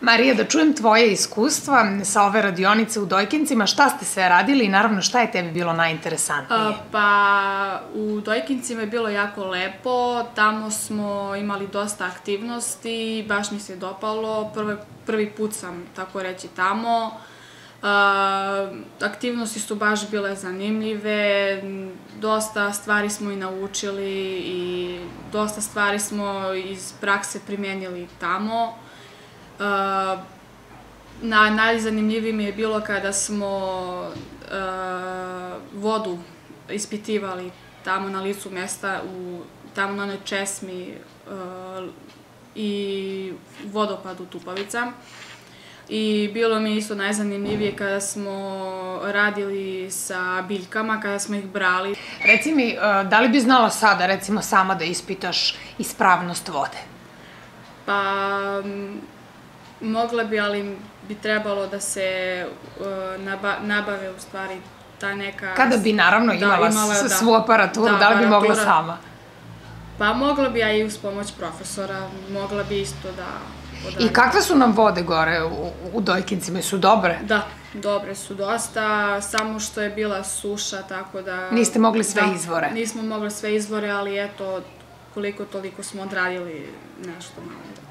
Marija, da čujem tvoje iskustva sa ove radionice u Dojkincima, šta ste sve radili i naravno šta je tebi bilo najinteresantnije? Pa u Dojkincima je bilo jako lepo, tamo smo imali dosta aktivnosti, baš mi se dopalo, prvi, prvi put sam tako reći tamo. Aktivnosti su baš bile zanimljive, dosta stvari smo i naučili i dosta stvari smo iz prakse primenjili tamo. Uh, na, najzanimljiviji mi je bilo kada smo uh, vodu ispitivali tamo na licu mesta, u, tamo na onoj česmi uh, i vodopadu Tupavica. I bilo mi isto najzanimljivije kada smo radili sa biljkama, kada smo ih brali. Reci mi, uh, da li bi znala sada, recimo, sama da ispitaš ispravnost vode? Pa, Mogla bi, ali bi trebalo da se uh, naba, nabave u stvari ta neka... Kada bi naravno imala, da, imala da, svu aparaturu, da, da li bi mogla sama? Pa mogla bi ja i uz pomoć profesora, mogla bi isto da... Odradim. I kakve su nam vode gore u, u Dojkincima? Su dobre? Da, dobre su dosta, samo što je bila suša, tako da... Niste mogli sve da, izvore? Nismo mogli sve izvore, ali eto, koliko toliko smo odradili nešto malo.